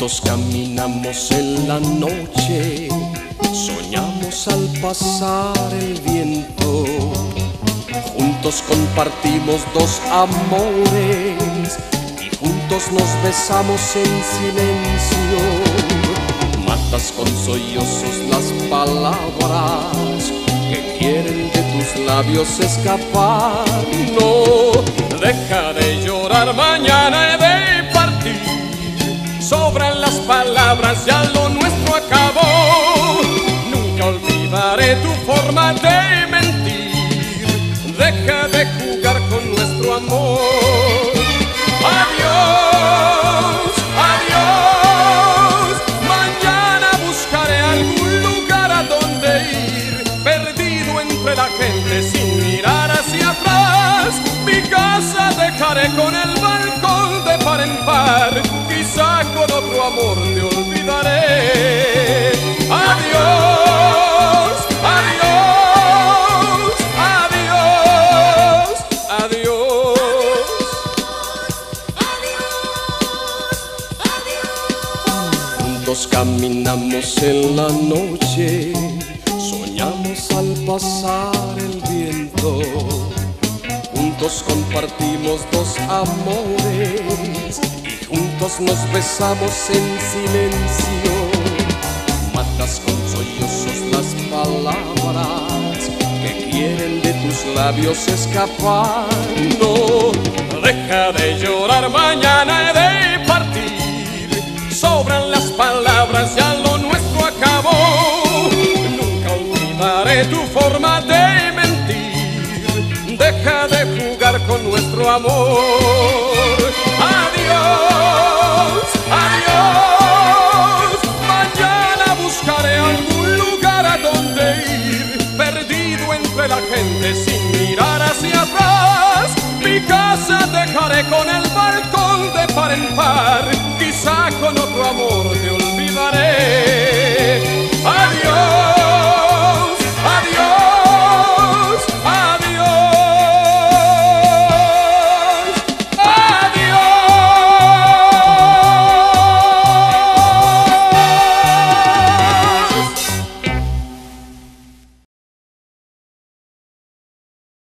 Juntos caminamos en la noche, soñamos al pasar el viento. Juntos compartimos dos amores y juntos nos besamos en silencio. Matas con sollozos las palabras que quieren de tus labios escapar. No, deja de llorar, mañana ya lo nuestro acabó. Nunca olvidaré tu forma de mentir. Deja de jugar con nuestro amor. Adiós, adiós. Mañana buscaré algún lugar a donde ir. Perdido entre la gente sin mirar hacia atrás. Mi casa dejaré con el balcón de par en par. Quizá con otro amor te Juntos caminamos en la noche, soñamos al pasar el viento. Juntos compartimos dos amores y juntos nos besamos en silencio. Matas con sollozos las palabras que quieren de tus labios escapar. No, deja de llorar, mañana he de partir. Sobran las palabras, tu forma de mentir. Deja de jugar con nuestro amor. Adiós, adiós. Mañana buscaré algún lugar a donde ir. Perdido entre la gente sin mirar hacia atrás. Mi casa dejaré con el balcón de par en par. Quizá con otro amor